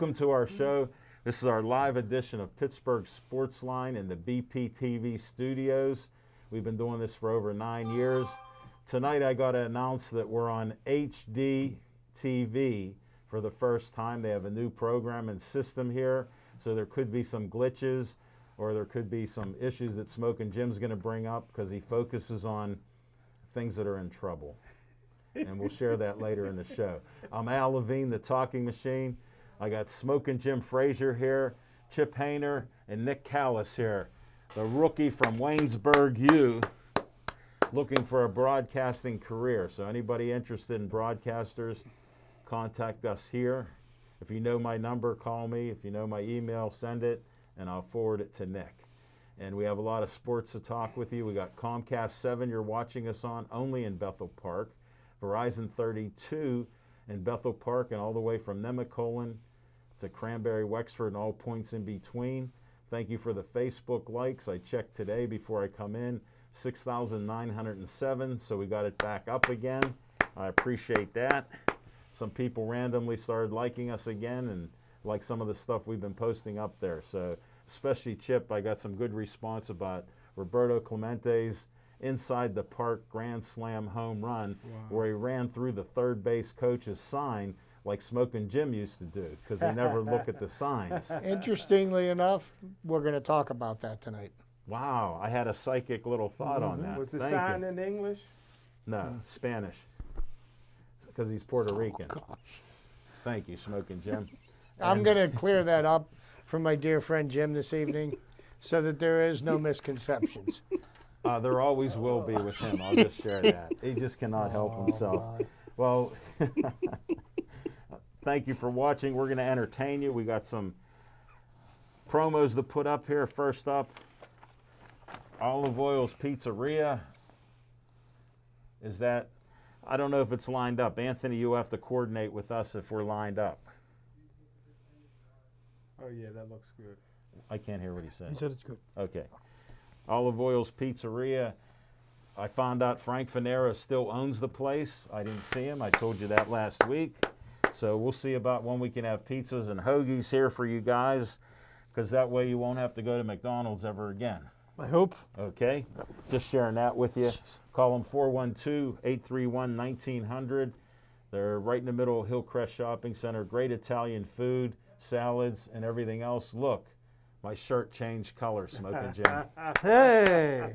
welcome to our show. This is our live edition of Pittsburgh Sportsline in the BPTV studios. We've been doing this for over nine years. Tonight, I got to announce that we're on HD TV for the first time. They have a new program and system here, so there could be some glitches or there could be some issues that Smoking Jim's going to bring up because he focuses on things that are in trouble. and we'll share that later in the show. I'm Al Levine, the talking machine. I got Smoking Jim Frazier here, Chip Hayner, and Nick Callis here, the rookie from Waynesburg U, looking for a broadcasting career. So anybody interested in broadcasters, contact us here. If you know my number, call me. If you know my email, send it and I'll forward it to Nick. And we have a lot of sports to talk with you. We got Comcast 7 you're watching us on only in Bethel Park, Verizon 32 in Bethel Park, and all the way from Nemacolin to Cranberry, Wexford, and all points in between. Thank you for the Facebook likes. I checked today before I come in 6,907, so we got it back up again. I appreciate that. Some people randomly started liking us again and like some of the stuff we've been posting up there. So, especially Chip, I got some good response about Roberto Clemente's inside the park grand slam home run wow. where he ran through the third base coach's sign like Smoking Jim used to do because he never look at the signs. Interestingly enough, we're going to talk about that tonight. Wow, I had a psychic little thought mm-hmm. on that. Was the Thank sign you. in English? No, mm. Spanish. Because he's Puerto oh, Rican. Gosh. Thank you, Smoking Jim. I'm going to clear that up for my dear friend Jim this evening so that there is no misconceptions. Uh, there always will be with him. I'll just share that. He just cannot help oh, himself. Well, thank you for watching. We're going to entertain you. We got some promos to put up here. First up, Olive Oil's Pizzeria. Is that, I don't know if it's lined up. Anthony, you have to coordinate with us if we're lined up. Oh yeah, that looks good. I can't hear what he said. He said it's good. Okay. Olive Oil's Pizzeria. I found out Frank Fanera still owns the place. I didn't see him. I told you that last week. So we'll see about when we can have pizzas and hoagies here for you guys, because that way you won't have to go to McDonald's ever again. I hope. Okay. Just sharing that with you. Call them 412 831 1900. They're right in the middle of Hillcrest Shopping Center. Great Italian food salads, and everything else. Look, my shirt changed color, Smoking Jim. hey!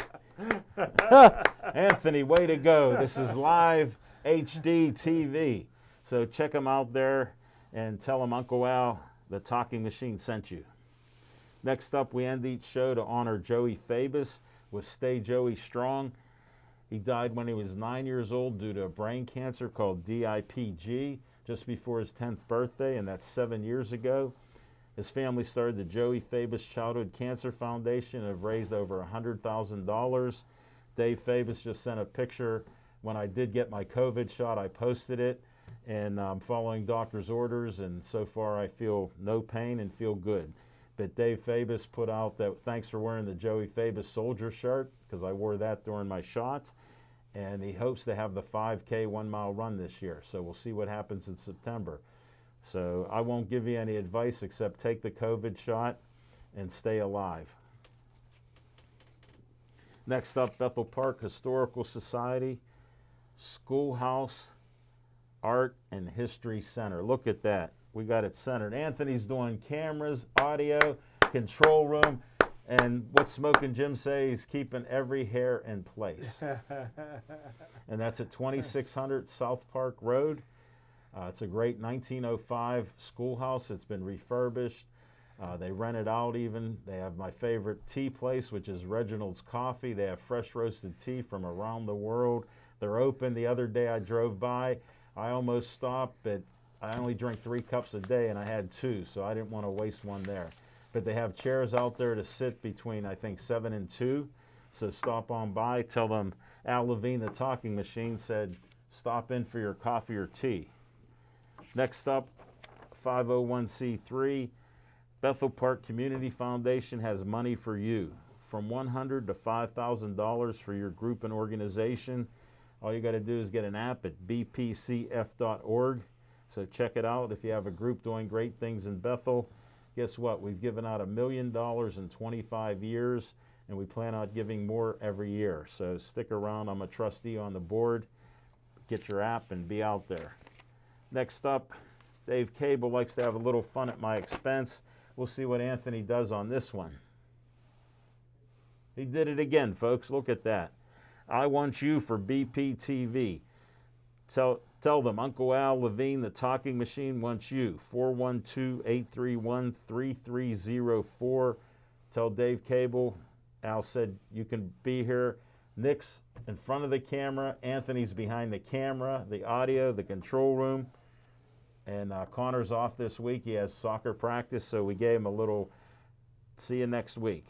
Anthony, way to go. This is live HD TV. So check them out there and tell them Uncle Al, the talking machine, sent you. Next up, we end each show to honor Joey Fabus with Stay Joey Strong. He died when he was nine years old due to a brain cancer called DIPG just before his 10th birthday, and that's seven years ago. His family started the Joey Fabus Childhood Cancer Foundation and have raised over $100,000. Dave Fabus just sent a picture. When I did get my COVID shot, I posted it, and I'm following doctor's orders, and so far I feel no pain and feel good. But Dave Fabus put out that thanks for wearing the Joey Fabus soldier shirt, because I wore that during my shot and he hopes to have the 5K one mile run this year. So we'll see what happens in September. So I won't give you any advice except take the COVID shot and stay alive. Next up, Bethel Park Historical Society, Schoolhouse Art and History Center. Look at that. We got it centered. Anthony's doing cameras, audio, control room. And what Smoking Jim say is keeping every hair in place. and that's at 2600 South Park Road. Uh, it's a great 1905 schoolhouse. It's been refurbished. Uh, they rent it out even. They have my favorite tea place, which is Reginald's Coffee. They have fresh roasted tea from around the world. They're open. The other day I drove by, I almost stopped, but I only drink three cups a day and I had two, so I didn't want to waste one there but they have chairs out there to sit between, I think, 7 and 2. So stop on by, tell them Al Levine, the talking machine, said stop in for your coffee or tea. Next up, 501c3, Bethel Park Community Foundation has money for you from 100 to $5,000 for your group and organization. All you got to do is get an app at bpcf.org. So check it out. If you have a group doing great things in Bethel, guess what? We've given out a million dollars in 25 years, and we plan on giving more every year. So stick around. I'm a trustee on the board. Get your app and be out there. Next up, Dave Cable likes to have a little fun at my expense. We'll see what Anthony does on this one. He did it again, folks. Look at that. I want you for BPTV. Tell tell them Uncle Al Levine, the talking machine, wants you. 412-831-3304. Tell Dave Cable. Al said you can be here. Nick's in front of the camera. Anthony's behind the camera, the audio, the control room. And uh, Connor's off this week. He has soccer practice, so we gave him a little see you next week.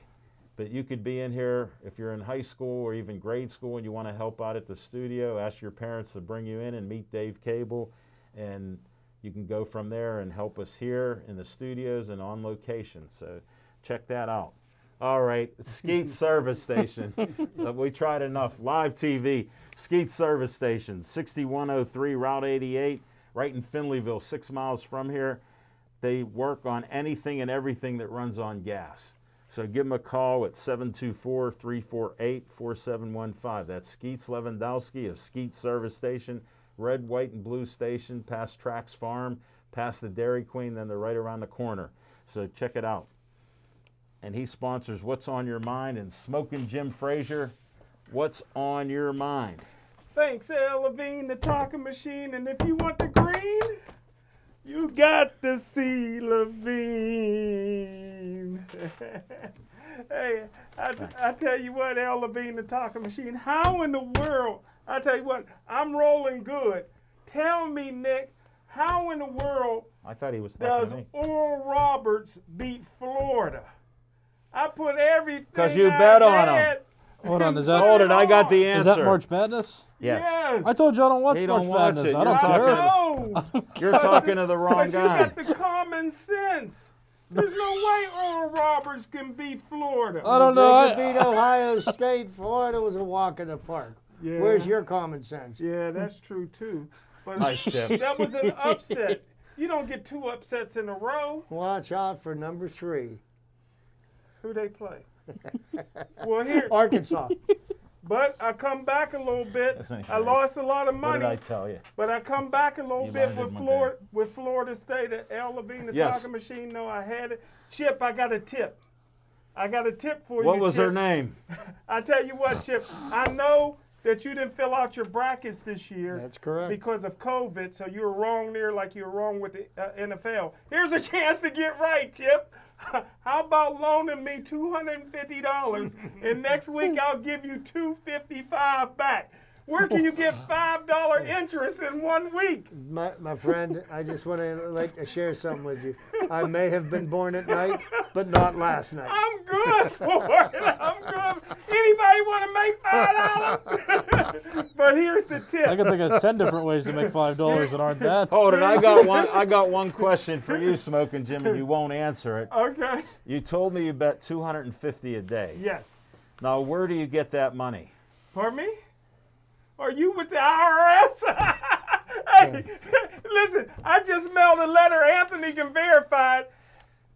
But you could be in here if you're in high school or even grade school and you want to help out at the studio. Ask your parents to bring you in and meet Dave Cable, and you can go from there and help us here in the studios and on location. So check that out. All right, Skeet Service Station. Uh, we tried enough. Live TV, Skeet Service Station, 6103 Route 88, right in Finleyville, six miles from here. They work on anything and everything that runs on gas. So give them a call at 724 348 4715. That's Skeets Lewandowski of Skeets Service Station, red, white, and blue station, past Trax Farm, past the Dairy Queen, then they're right around the corner. So check it out. And he sponsors What's on Your Mind and Smoking Jim Frazier. What's on your mind? Thanks, Al Levine, the talking machine. And if you want the green, you got to see Levine. hey, I, I tell you what, Al Levine, the talking machine, how in the world, I tell you what, I'm rolling good. Tell me, Nick, how in the world I thought he was does talking me. Oral Roberts beat Florida? I put everything. Because you I bet on him. Hold on, is that Hold it, I got the answer. is that March Madness? Yes. Yes. I told you I don't watch He March don't watch Madness. it. I don't You're care. talking- No. You're talking to the wrong but you guy. got the common sense. There's no way Oral Roberts can beat Florida. I don't They know. could I, beat Ohio State. Florida was a walk in the park. Yeah. Where's your common sense? Yeah, that's true too. But Nice, that was an upset. You don't get two upsets in a row. Watch out for number three, Who they play? well, here, Arkansas. But I come back a little bit. I lost a lot of What money. did I tell you? But I come back a little You bit with Florida with Florida State at Al Levine, the Yes. talking machine. No, I had it. Chip, I got a tip. I got a tip for you. What was Chip. her name? I tell you what, Chip. I know that you didn't fill out your brackets this year. That's correct. Because of COVID, so you were wrong there, like you were wrong with the uh, NFL. Here's a chance to get right, Chip. How about loaning me $250 and next week I'll give you 255 back? Where can you get $5 interest in one week? My, my friend, I just want to like share something with you. I may have been born at night, but not last night. I'm good for it. I'm good. Anybody want to make $5? I can think of ten different ways to make five dollars that aren't that. Hold it. I got one. I got one question for you, Smoking Jim, and you won't answer it. Okay. You told me you bet 250 a day. Yes. Now, where do you get that money? Pardon me? Are you with the IRS? hey, listen, I just mailed a letter. Anthony can verify it.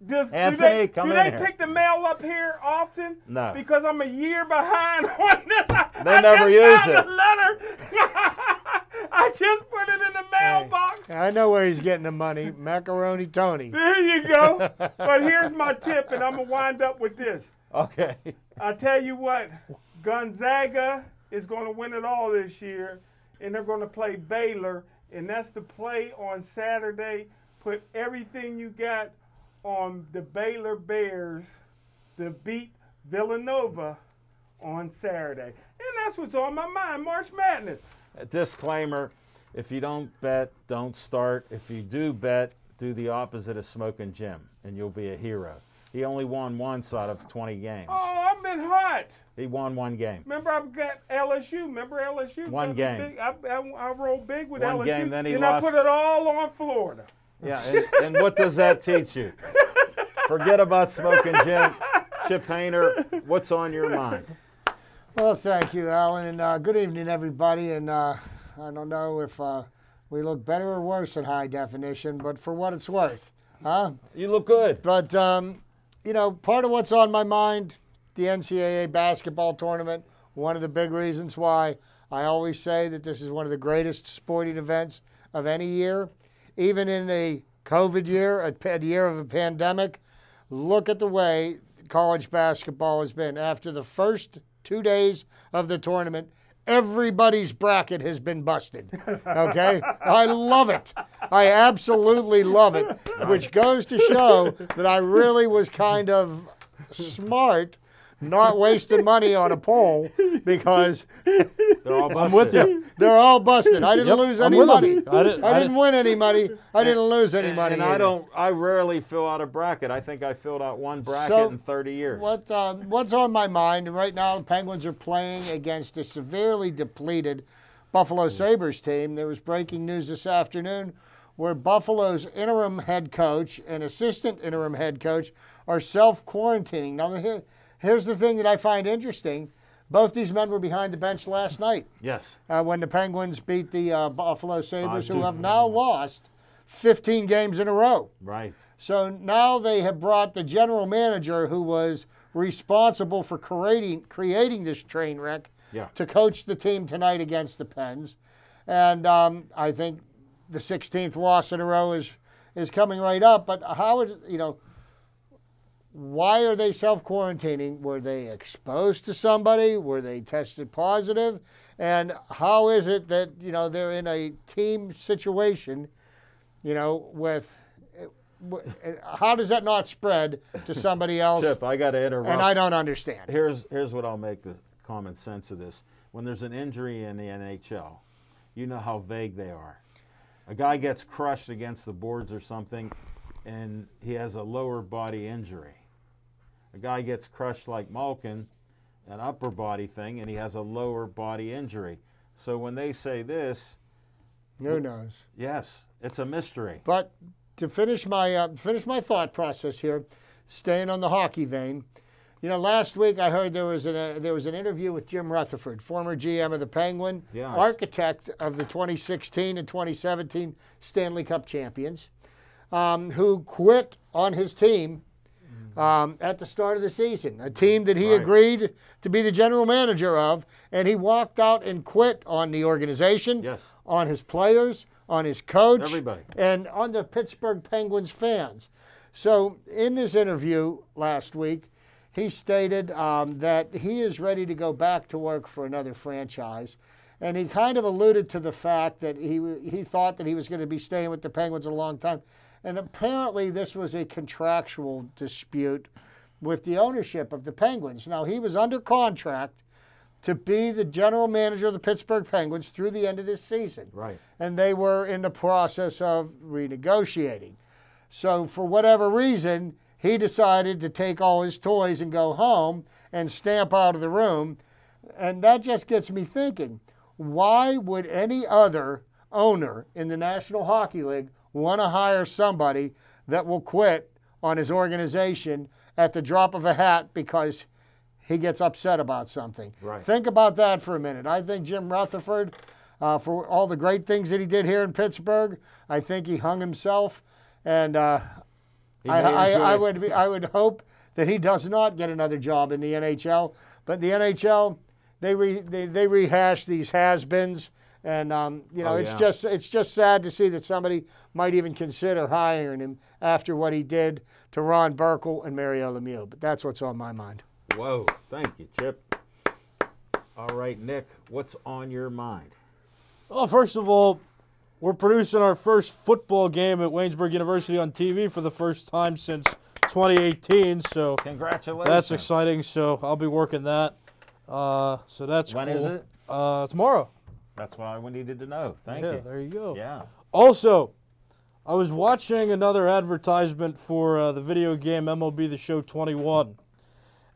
Does, Anthony, do they, come do in they here. pick the mail up here often? No. Because I'm a year behind on this. I, They I never just use found it. A letter. I just put it in the mailbox. I know where he's getting the money. Macaroni Tony. There you go. but here's my tip, and I'm gonna wind up with this. Okay. I tell you what, Gonzaga is going to win it all this year, and they're going to play Baylor, and that's the play on Saturday. Put everything you got on the Baylor Bears to beat Villanova on Saturday, and that's what's on my mind. March Madness. A disclaimer: If you don't bet, don't start. If you do bet, do the opposite of Smoking Jim, and you'll be a hero. He only won once out of 20 games. Oh, I've been hot. He won one game. Remember, I've got LSU. Remember LSU? One was game. Big. I, I, I rolled big with One LSU. game, then he and lost. I put it all on Florida. Yeah, and, and what does that teach you? Forget about Smoking Jim. Chip Painter, what's on your mind? Well, thank you, Alan, and uh, good evening, everybody. And uh, I don't know if uh, We look better or worse in high definition, but for what it's worth, huh? You look good. But um, you know, part of what's on my mind, the NCAA basketball tournament. One of the big reasons why I always say that this is one of the greatest sporting events of any year, even in a COVID year, a, year of a pandemic. Look at the way college basketball has been. After the first two days of the tournament, everybody's bracket has been busted. Okay? I love it. I absolutely love it, which goes to show that I really was kind of smart not wasting money on a poll because They're all busted. I'm with busted. you. they're all busted. I didn't Yep, lose any money. I didn't- I I didn't win any money. I didn't lose any money. and I don't. I rarely fill out a bracket. I think I filled out one bracket So, in 30 years. What um, what's on my mind? Right now, the Penguins are playing against a severely depleted Buffalo Sabres team. There was breaking news this afternoon where Buffalo's interim head coach and assistant interim head coach are self quarantining. Now, here, here's the thing that I find interesting. Both these men were behind the bench last night Yes. uh, when the Penguins beat the uh, Buffalo Sabres, who have now lost 15 games in a row. Right. So now they have brought the general manager who was responsible for creating creating this train wreck Yeah. to coach the team tonight against the Pens, and um, I think the 16th loss in a row is is coming right up. But how is you know? Why are they self quarantining? Were they exposed to somebody? Were they tested positive? And how is it that you know they're in a team situation, you know, with how does that not spread to somebody else? Chip, I got to interrupt. and I don't understand. here's here's what I'll make the common sense of this. When there's an injury in the NHL, you know how vague they are. A guy gets crushed against the boards or something, and he has a lower body injury. A guy gets crushed like Malkin, an upper body thing, and he has a lower body injury. So when they say this, Who knows? yes, it's a mystery. But to finish my uh, finish my thought process here, staying on the hockey vein, you know, last week I heard there was an uh, there was an interview with Jim Rutherford, former GM of the Penguin, Yes. architect of the 2016 and 2017 Stanley Cup champions, um, who quit on his team. Um, at the start of the season, a team that he Right. agreed to be the general manager of, and he walked out and quit on the organization, Yes, on his players, on his coach, everybody. and on the Pittsburgh Penguins fans. So, in this interview last week, he stated um, that he is ready to go back to work for another franchise. And he kind of alluded to the fact that he, he thought that he was going to be staying with the Penguins a long time. And apparently, this was a contractual dispute with the ownership of the Penguins. Now, he was under contract to be the general manager of the Pittsburgh Penguins through the end of this season Right. and they were in the process of renegotiating. So, for whatever reason, he decided to take all his toys and go home and stamp out of the room. And that just gets me thinking why would any other owner in the National Hockey League want to hire somebody that will quit on his organization at the drop of a hat because he gets upset about something? Right. Think about that for a minute. I think Jim Rutherford, uh, for all the great things that he did here in Pittsburgh, I think he hung himself, and uh, I, I, I would be, I would hope that he does not get another job in the NHL. But the NHL, they re, they, they rehash these has-beens, and um, you know Oh, it's yeah. just it's just sad to see that somebody might even consider hiring him after what he did to Ron Burkle and Mario Lemieux. But that's what's on my mind. Whoa, thank you, Chip. All right, Nick, what's on your mind? Well, first of all, we're producing our first football game at Waynesburg University on TV for the first time since 2018. So Congratulations. that's exciting. So I'll be working that. Uh, so that's When cool. is it? Uh, tomorrow. That's what I needed to know. Thank yeah, you. there you go. Yeah. Also, I was watching another advertisement for uh, the video game MLB The Show 21.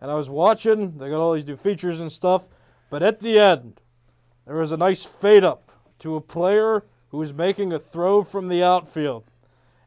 And I was watching, they got all these new features and stuff. But at the end, there was a nice fade up to a player who was making a throw from the outfield.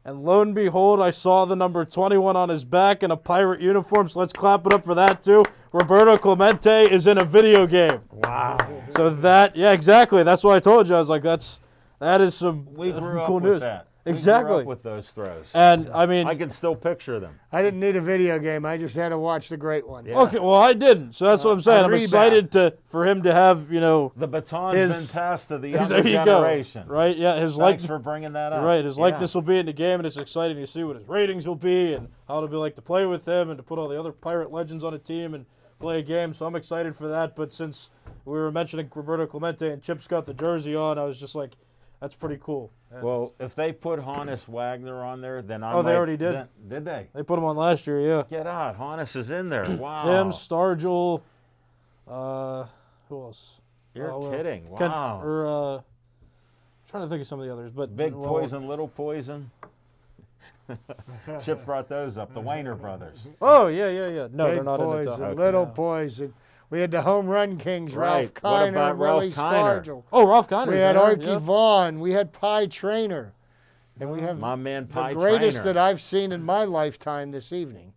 And lo and behold, I saw the number 21 on his back in a pirate uniform. So let's clap it up for that too. Roberto Clemente is in a video game. Wow. So that, yeah, exactly. That's what I told you. I was like, that's that is some We grew up cool news. that. Exactly. We grew up with those throws. And I mean, I can still picture them. I didn't need a video game. I just had to watch the great one. Yeah. okay, well I didn't, so that's what I'm uh, saying. I'm excited to for him to have you know The baton's His- been passed to the his, younger there you generation. go, right? Yeah, his Thanks likeness, for bringing that up. right? His Yeah. likeness will be in the game, and it's exciting to see what his ratings will be and how it'll be like to play with him and to put all the other pirate legends on a team and play a game. So I'm excited for that. But since we were mentioning Roberto Clemente and Chip's got the jersey on, I was just like, that's pretty cool. And Well, if they put Honus Wagner on there, then I Oh, they might- already did? then- did they? they put him on last year, yeah. Get out. Hannes is in there. Wow. Him, Stargell, uh, who else? You're Oh, well, kidding. Ken- Wow. or uh, trying to think of some of the others, but Big well, poison, little poison. Chip brought those up. The Waner brothers. Oh yeah, yeah, yeah. No, Big they're not in the poison, little No. poison. We had the home run kings, Right. Ralph What Kiner, about Ralph Willie Kiner? Stargell. Oh, Ralph Kiner. We had there, Arky yeah. Vaughan. We had Pie Traynor. And we have My man the greatest Traynor. that I've seen in my lifetime this evening.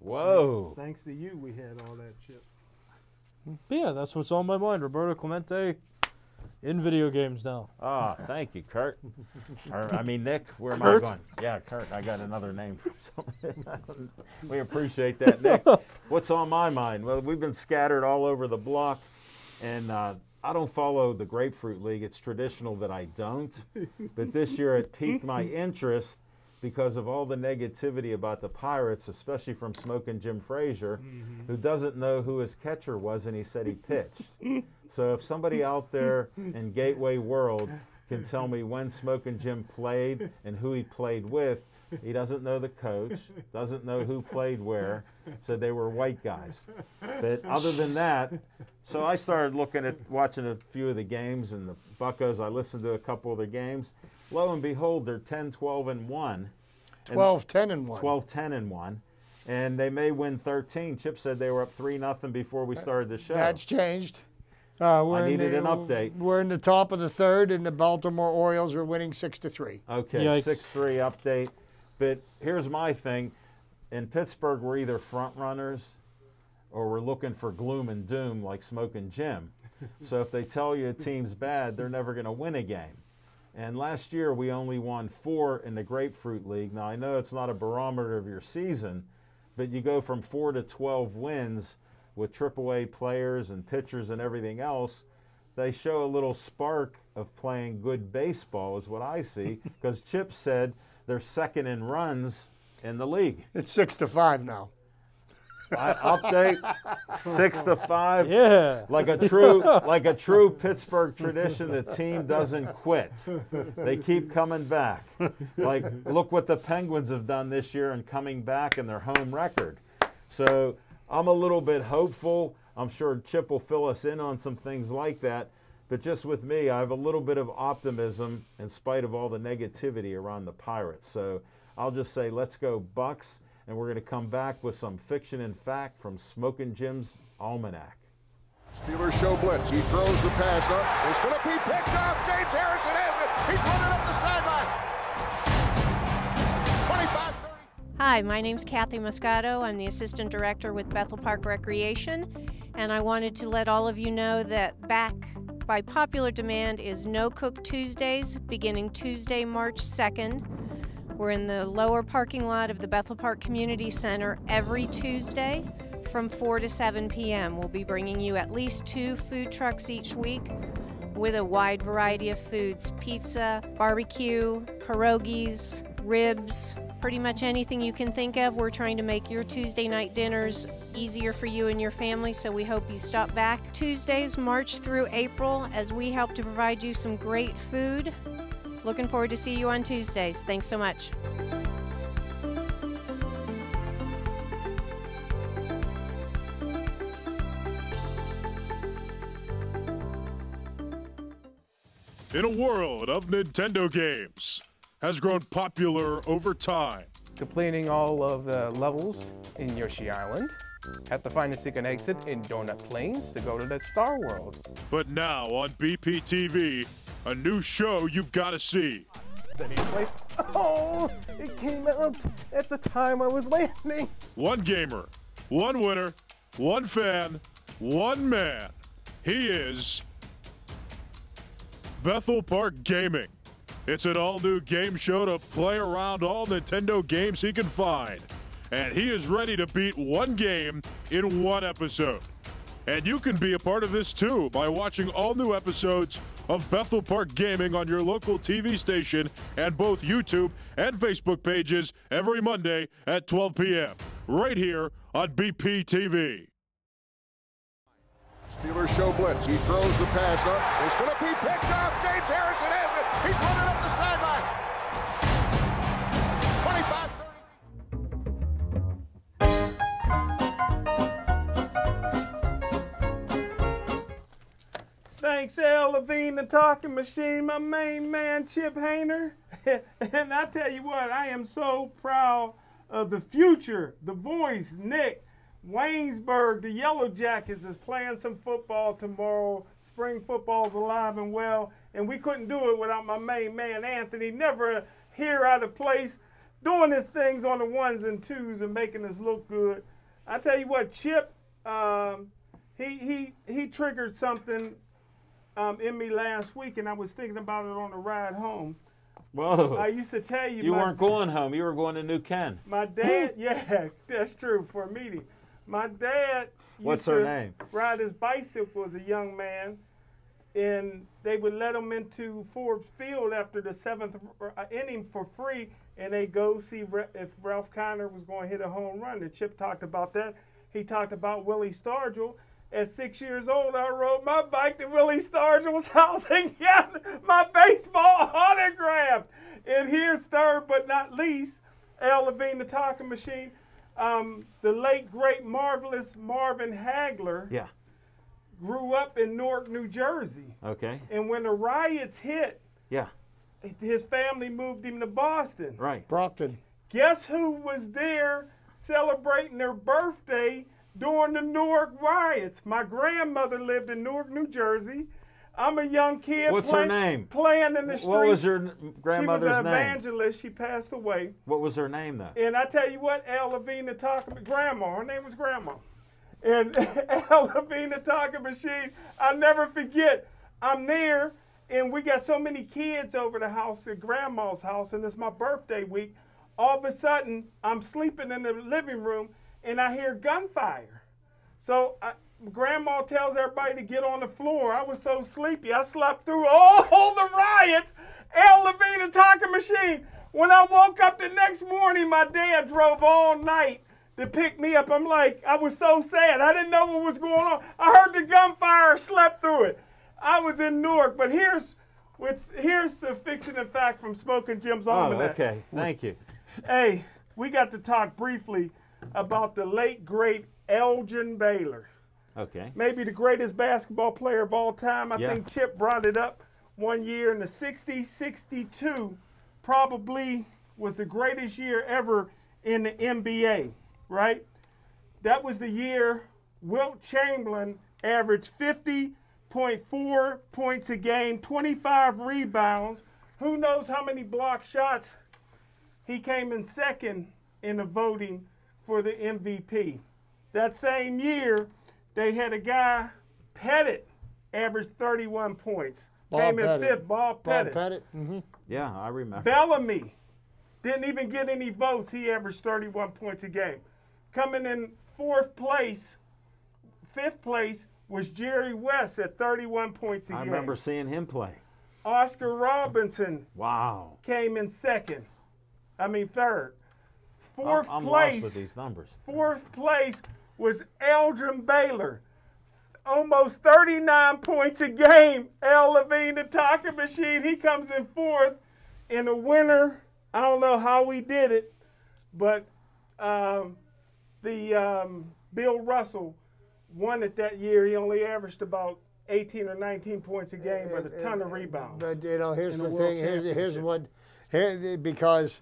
Whoa. Thanks to you, we had all that chip. Yeah, that's what's on my mind. Roberto Clemente in video games now. Ah, thank you, Kurt. or, I mean, Nick. Where am I going? Yeah, Kurt. I got another name from somebody. we appreciate that, Nick. What's on my mind? Well, we've been scattered all over the block, and uh, I don't follow the Grapefruit League. It's traditional that I don't. But this year it piqued my interest because of all the negativity about the Pirates, especially from Smoking Jim Frazier, mm-hmm. who doesn't know who his catcher was, and he said he pitched. So if somebody out there in Gateway World can tell me when Smoking Jim played and who he played with, he doesn't know the coach, doesn't know who played where, said they were white guys. But other than that, so I started looking at watching a few of the games and the Buccos. I listened to a couple of the games. Lo and behold, they're 10, 12, and 1. And 12, 10, and 1. 12, 10, and 1. And they may win 13. Chip said they were up 3 nothing before we started the show. That's changed. Uh, we're in needed the- an update. We're in the top of the third, and the Baltimore Orioles are winning 6 to 3. Okay, Yikes. six three update. But here's my thing: in Pittsburgh, we're either front runners, or we're looking for gloom and doom like Smoking Jim. so if they tell you a team's bad, they're never going to win a game. And last year we only won four in the Grapefruit League. Now I know it's not a barometer of your season, but you go from four to 12 wins with AAA players and pitchers and everything else. They show a little spark of playing good baseball, is what I see. Because Chip said they're second in runs in the league. It's 6 to 5 now. I update six to five. Yeah. Like a true, like a true Pittsburgh tradition, the team doesn't quit. They keep coming back. Like, look what the Penguins have done this year and coming back in their home record. So I'm a little bit hopeful. I'm sure Chip will fill us in on some things like that. But just with me, I have a little bit of optimism in spite of all the negativity around the Pirates. So I'll just say, let's go Bucks, and we're going to come back with some fiction and fact from Smoking Jim's Almanac. Steelers show blitz. He throws the pass up. It's going to be picked up. James Harrison has it. He's running up the sideline. Hi, my name's Kathy Moscato. I'm the Assistant Director with Bethel Park Recreation, and I wanted to let all of you know that back by popular demand is No Cook Tuesdays beginning Tuesday, March 2nd. We're in the lower parking lot of the Bethel Park Community Center every Tuesday from 4 to 7 p.m. We'll be bringing you at least two food trucks each week with a wide variety of foods pizza, barbecue, pierogies, ribs, pretty much anything you can think of. We're trying to make your Tuesday night dinners easier for you and your family, so we hope you stop back Tuesdays, March through April, as we help to provide you some great food. Looking forward to see you on Tuesdays. Thanks so much. in a world of Nintendo games has grown popular over time. completing all of the levels in Yoshi Island. Have to find a secret exit in Donut Plains to go to the Star World. But now on BPTV, a new show you've got to see. Steady place. Oh, it came out at the time I was landing. One gamer, one winner, one fan, one man. He is Bethel Park Gaming. It's an all new game show to play around all Nintendo games he can find. And he is ready to beat one game in one episode. And you can be a part of this too by watching all new episodes of Bethel Park Gaming on your local TV station and both YouTube and Facebook pages every Monday at 12 p.m. right here on BPTV. Steelers show blitz. He throws the pass up. It's going to be picked up. James Harrison has it. He's running up Thanks, Al Levine, the talking machine, my main man, Chip Hayner. and I tell you what, I am so proud of the future, the voice, Nick. Waynesburg, the Yellow Jackets, is playing some football tomorrow. Spring football's alive and well, and we couldn't do it without my main man, Anthony. Never here out of place, doing his things on the ones and twos and making us look good. I tell you what, Chip, um, he he he triggered something um, in me last week, and I was thinking about it on the ride home. Whoa. I used to tell you, you my, weren't going home. You were going to New Ken. my dad. yeah, that's true for a meeting. My dad. Used What's her name? Ride his bicycle as a young man, and they would let him into Forbes Field after the seventh uh, inning for free, and they go see if Ralph Kiner was going to hit a home run. And Chip talked about that. He talked about Willie Stargell. At six years old, I rode my bike to Willie Stargell's house and got my baseball autograph. And here's third but not least, Al Levine, the talking machine. Um, the late, great, marvelous Marvin Hagler Yeah. grew up in Newark, New Jersey. Okay. And when the riots hit, Yeah. his family moved him to Boston. Right. Brockton. Guess who was there celebrating their birthday during the Newark riots? My grandmother lived in Newark, New Jersey. I'm a young kid. What's her name? Playing in the street. What was her n- She was grandmother's an name? evangelist. She passed away. What was her name though? And I tell you what, Al Levine, the talking grandma, her name was Grandma. And Al Levine, the talking machine, I'll never forget. I'm there, and we got so many kids over the house at Grandma's house, and it's my birthday week. All of a sudden, I'm sleeping in the living room, and I hear gunfire. So I, Grandma tells everybody to get on the floor. I was so sleepy, I slept through all the riots. Al Levine, talking machine. When I woke up the next morning, my dad drove all night to pick me up. I'm like, I was so sad. I didn't know what was going on. I heard the gunfire, slept through it. I was in Newark, but here's what's here's the fiction and fact from Smoking Jim's Oh, okay. Thank you. Hey, we got to talk briefly about the late great Elgin Baylor Okay. maybe the greatest basketball player of all time. I Yeah. think Chip brought it up one year in the 60s, 62 probably was the greatest year ever in the NBA, right? That was the year Wilt Chamberlain averaged 50.4 points a game, 25 rebounds. Who knows how many block shots? He came in second in the voting for the MVP. That same year, they had a guy, Pettit, averaged 31 points. Bob came in Pettit. fifth, Bob Pettit. Bob Pettit. Pettit. hmm Yeah, I remember. Bellamy didn't even get any votes. He averaged 31 points a game. Coming in fourth place, fifth place was Jerry West at 31 points a I game. I remember seeing him play. Oscar Robinson Wow. came in second. I mean third. I'm- 4th I'm, place. lost with these numbers. Fourth place was Eldrin Baylor. Almost 39 points a game. Al Levine, the talking machine, he comes in fourth. In the winner, I don't know how we did it, but um, the um, Bill Russell won it that year. He only averaged about 18 or 19 points a game, but a ton of rebounds. But you know, here's the the thing. Here's here's what here because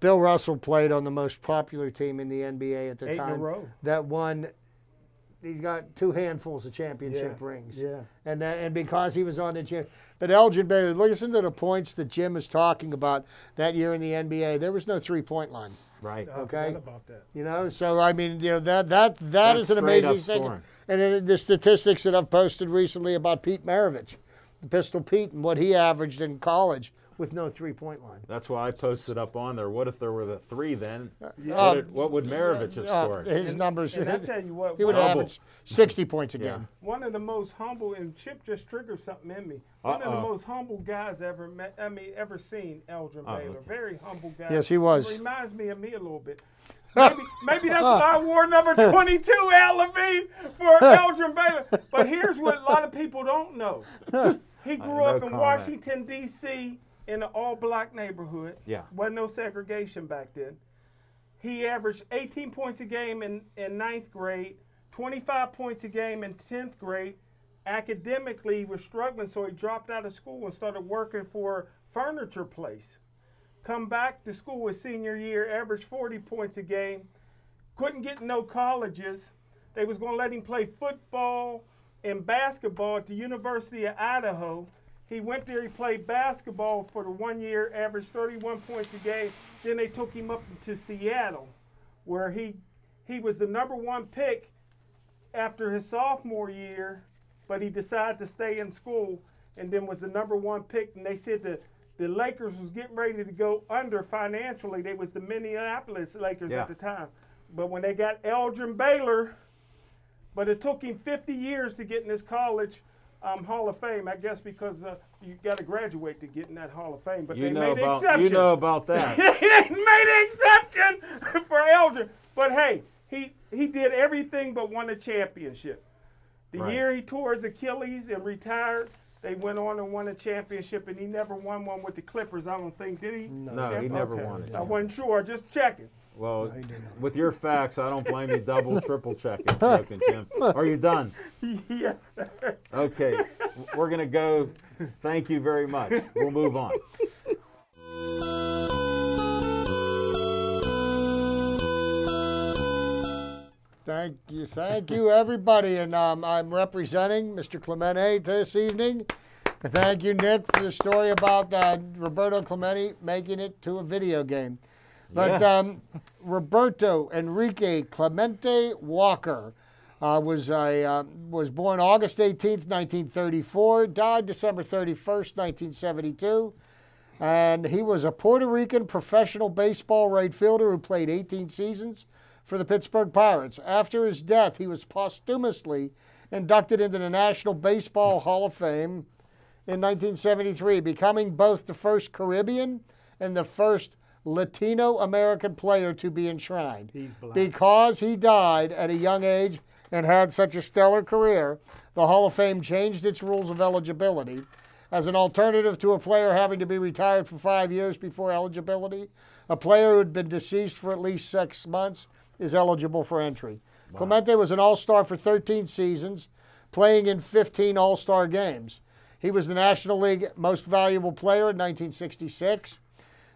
Bill Russell played on the most popular team in the NBA at the Eight in a time. row. That won. He's got two handfuls of championship Yeah, rings. yeah. And that, and because he was on the champ, but Elgin Baylor, listen to the points that Jim is talking about that year in the NBA. There was no three point line. Right. I okay. about that. You know, so I mean, you know that that that That's is an amazing thing. scoring. And then the statistics that I've posted recently about Pete Maravich, Pistol Pete and what he averaged in college with no three point line. That's why I posted up on there. What if there were the three then? Uh, What, did- what would Maravich have uh, scored? his numbers, And I tell you what, he would one- Double. average 60 points a Yeah. game. one of the most humble, and Chip just triggered something in me. One of the most humble guys ever met. I mean, ever seen Eldrin Oh, Baylor. okay. Very humble guy. Yes, he was. He Reminds me of me a little bit. Maybe, maybe that's why I wore number 22, Al Levine, for Eldrin Baylor. But here's what a lot of people don't know. He grew up in comment. Washington, D.C., in an all black neighborhood. Yeah. Wasn't no segregation back then. He averaged 18 points a game in, in ninth grade, 25 points a game in 10th grade. Academically, he was struggling, so he dropped out of school and started working for a furniture place. Come back to school his senior year, averaged 40 points a game. Couldn't get no colleges. They was going to let him play football and basketball at the University of Idaho. He went there, he played basketball for the one year, averaged 31 points a game. Then they took him up to Seattle, where he he was the number one pick after his sophomore year, but he decided to stay in school and then was the number one pick. And they said the the Lakers was getting ready to go under financially. They was the Minneapolis Lakers Yeah. at the time. But when they got Eldrin Baylor, but it took him 50 years to get in this college um, Hall of Fame. I guess because uh, you got to graduate to get in that Hall of Fame. But You they know made the about exception. you know about that. they made an exception for Eldrin. But hey, he he did everything but won a championship. The Right. year he tore his Achilles and retired, they went on and won a championship, and he never won one with the Clippers. I don't think did he? No, he never Okay. won it. I wasn't sure. Just checking. Well, with your facts, I don't blame you double, triple checking, Smoking Jim. Are you done? yes, sir. Okay, we're gonna go. Thank you very much. We'll move on. Thank you, thank you, everybody, and um, I'm representing Mr. Clemente this evening. Thank you, Nick, for the story about uh, Roberto Clemente making it to a video game. But Yes. um, Roberto Enrique Clemente Walker uh, was a uh, was born August 18th, 1934. Died December 31st, 1972. And he was a Puerto Rican professional baseball right fielder who played 18 seasons for the Pittsburgh Pirates. After his death, he was posthumously inducted into the National Baseball Hall of Fame in 1973, becoming both the first Caribbean and the first Latino American player to be enshrined. Because he died at a young age and had such a stellar career, the Hall of Fame changed its rules of eligibility. As an alternative to a player having to be retired for five years before eligibility, a player who had been deceased for at least six months is eligible for entry. Clemente was an All Star for 13 seasons, playing in 15 All Star games. He was the National League Most Valuable Player in 1966.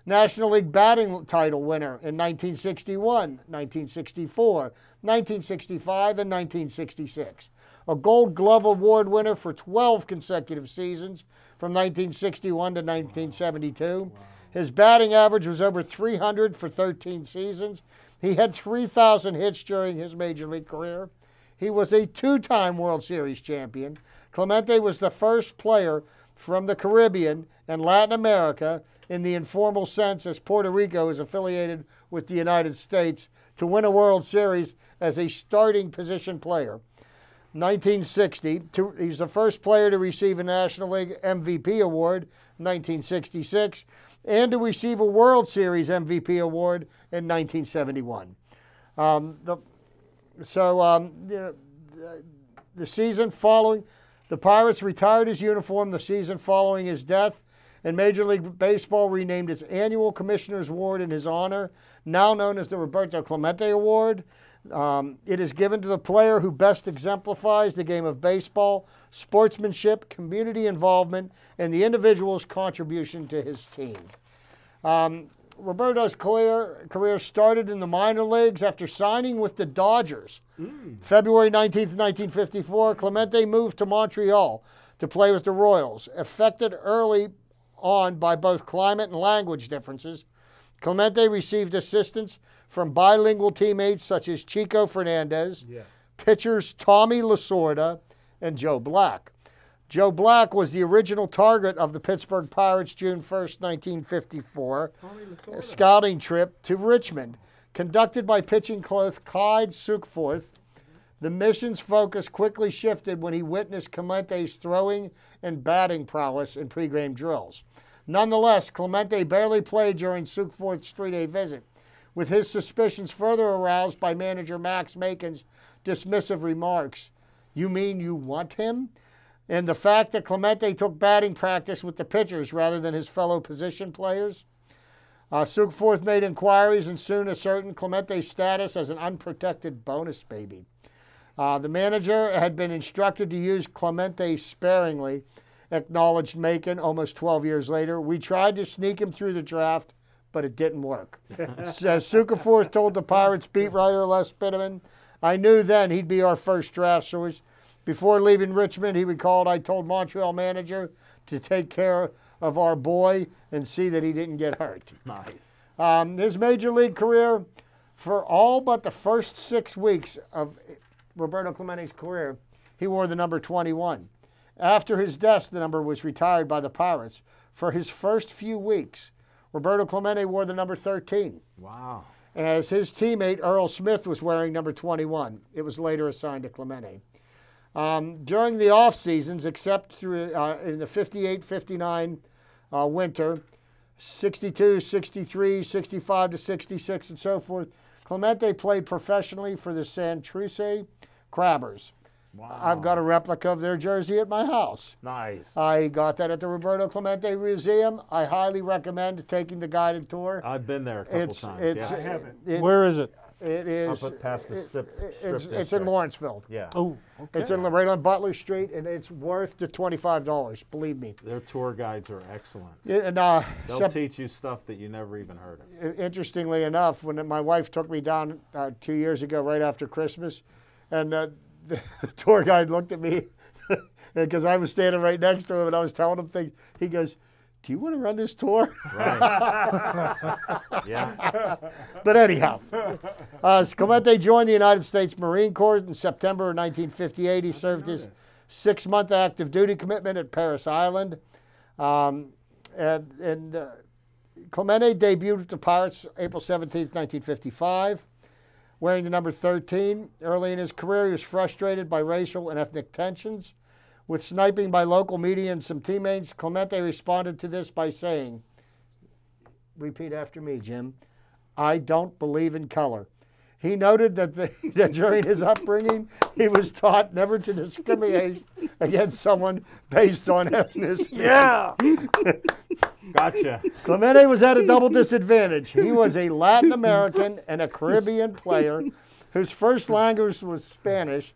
National League batting title winner in 1961, 1964, 1965, and 1966. A Gold Glove Award winner for 12 consecutive seasons from 1961 to 1972. His batting average was over 300 for 13 seasons. He had 3,000 hits during his major league career. He was a two time World Series champion. Clemente was the first player from the Caribbean and Latin America, in the informal sense, as Puerto Rico is affiliated with the United States, to win a World Series as a starting position player. 1960, to, he's the first player to receive a National League MVP award, 1966, and to receive a World Series MVP award in 1971. Um, the, so, um, the, the season following, the Pirates retired his uniform the season following his death, and Major League Baseball renamed its annual Commissioner's Award in his honor, now known as the Roberto Clemente Award. Um, it is given to the player who best exemplifies the game of baseball, sportsmanship, community involvement, and the individual's contribution to his team. Um, Roberto's career, career started in the minor leagues after signing with the Dodgers. Mm. February 19, 1954, Clemente moved to Montreal to play with the Royals. Affected early on by both climate and language differences, Clemente received assistance from bilingual teammates such as Chico Fernandez, pitchers Tommy Lasorda, and Joe Black. Joe Black was the original target of the Pittsburgh Pirates June 1st, 1954 a scouting trip to Richmond, conducted by pitching coach Clyde Sukeforth. The mission's focus quickly shifted when he witnessed Clemente's throwing and batting prowess in pregame drills. Nonetheless, Clemente barely played during Sukeforth's three-day visit, with his suspicions further aroused by manager Max Macon's dismissive remarks. You mean you want him? And the fact that Clemente took batting practice with the pitchers rather than his fellow position players? Uh, made inquiries and soon ascertained Clemente's status as an unprotected bonus baby. Uh, the manager had been instructed to use Clemente sparingly, acknowledged Macon almost 12 years later. We tried to sneak him through the draft, but it didn't work. As Sukeforth told the Pirates beat writer Les Biederman, I knew then he'd be our first draft choice. Before leaving Richmond, he recalled, I told Montreal manager to take care of our boy and see that he didn't get hurt. Nice. Um, his major league career, for all but the first six weeks of Roberto Clemente's career, he wore the number 21. After his death, the number was retired by the Pirates. For his first few weeks, Roberto Clemente wore the number 13, Wow. as his teammate Earl Smith was wearing number 21. It was later assigned to Clemente. Um, during the off seasons, except through uh, in the 58 59 uh, winter, 62, 63, 65 to 66, and so forth, Clemente played professionally for the Santurce Crabbers. Wow. I've got a replica of their jersey at my house. Nice. I got that at the Roberto Clemente Museum. I highly recommend taking the guided tour. I've been there a couple It's times. it's yes. I haven't. it- Where is it? It is Up at past the strip- it- strip it's, it's in. Lawrenceville. Yeah. Oh, okay. It's in right on Butler Street, and it's worth the twenty-five dollars. Believe me. Their tour guides are excellent. And uh, They'll Sep- teach you stuff that you never even heard of. interestingly enough, when my wife took me down uh, two years ago, right after Christmas, and uh, the tour guide looked at me because I was standing right next to him, and I was telling him things. He goes, "Do you want to run this tour?" Right. yeah. but anyhow, uh, Clemente joined the United States Marine Corps in September of 1958. He served his six-month active duty commitment at Parris Island. Um, and and uh, Clemente debuted with the Pirates April 17, 1955, wearing the number 13. Early in his career, he was frustrated by racial and ethnic tensions. With sniping by local media and some teammates, Clemente responded to this by saying, repeat after me, Jim. I don't believe in color. He noted that, the, that during his upbringing, he was taught never to discriminate against someone based on ethnicity. Yeah. Gotcha. Clemente was at a double disadvantage. He was a Latin American and a Caribbean player whose first language was Spanish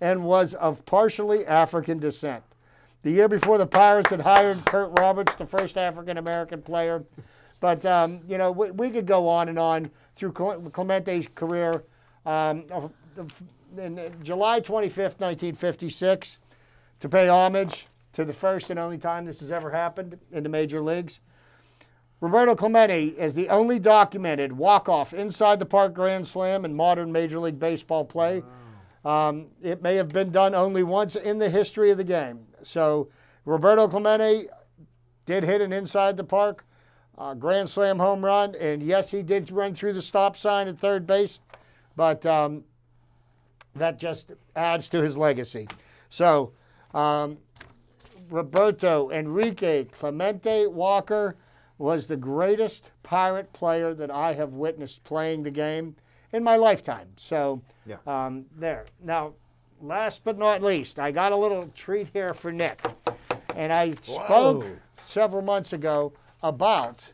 and was of partially African descent. The year before, the Pirates had hired Curt Roberts, the first African American player. But, um, you know, we, we could go on and on through Clemente's career. Um, in July 25th, 1956, to pay homage to the first and only time this has ever happened in the major leagues. Roberto Clemente is the only documented walk-off inside the park grand slam in modern Major League Baseball play. Um, it may have been done only once in the history of the game. So Roberto Clemente did hit an inside the park uh, grand slam home run, and yes, he did run through the stop sign at third base, but um, that just adds to his legacy. So um, Roberto Enrique Clemente Walker was the greatest pirate player that I have witnessed playing the game in my lifetime. So, Yeah. um, there. Now, last but not least, I got a little treat here for Nick. And I spoke several months ago about